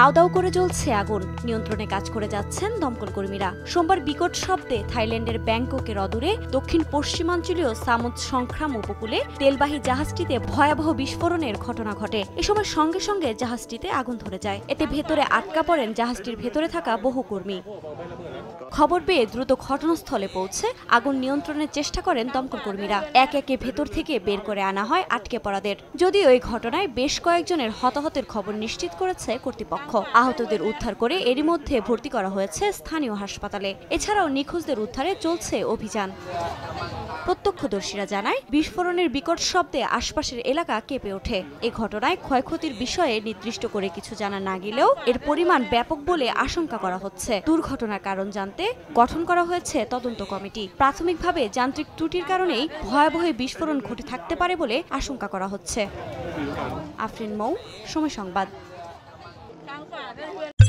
দাউ দাউ করে জ্বলছে আগুন। নিয়ন্ত্রণে কাজ করে যাচ্ছেন দমকল কর্মীরা। সোমবার বিকট শব্দে থাইল্যান্ডের ব্যাংককের অদূরে দক্ষিণ পশ্চিমাঞ্চলীয় সামুদ সংখ্রাম উপকূলে তেলবাহী জাহাজটিতে ভয়াবহ বিস্ফোরণের ঘটনা ঘটে। এ সময় সঙ্গে সঙ্গে জাহাজটিতে আগুন ধরে যায়। এতে ভেতরে আটকা পড়েন জাহাজটির ভেতরে থাকা বহু কর্মী। খবর পেয়ে দ্রুত ঘটনাস্থলে পৌঁছে আগুন নিয়ন্ত্রণের চেষ্টা করেন দমকল কর্মীরা। এক একে ভেতর থেকে বের করে আনা হয় আটকে পড়াদের। যদিও এই ঘটনায় বেশ কয়েকজনের হতাহতের খবর নিশ্চিত করেছে কর্তৃপক্ষ। আহতদের উদ্ধার করে এরই মধ্যে ভর্তি করা হয়েছে স্থানীয় হাসপাতালে। এছাড়াও নিখোঁজদের উদ্ধারে চলছে অভিযান। প্রত্যক্ষদর্শীরা জানায়, বিস্ফোরণের বিকট শব্দে আশপাশের এলাকা কেঁপে ওঠে। এ ঘটনায় ক্ষয়ক্ষতির বিষয়ে নির্দিষ্ট করে কিছু জানা না গেলেও এর পরিমাণ ব্যাপক বলে আশঙ্কা করা হচ্ছে। দুর্ঘটনার কারণ জানতে গঠন করা হয়েছে তদন্ত কমিটি। প্রাথমিকভাবে যান্ত্রিক ত্রুটির কারণেই ভয়াবহ বিস্ফোরণ ঘটে থাকতে পারে বলে আশঙ্কা করা হচ্ছে। আফরিন মৌ, সময় সংবাদ। 我发这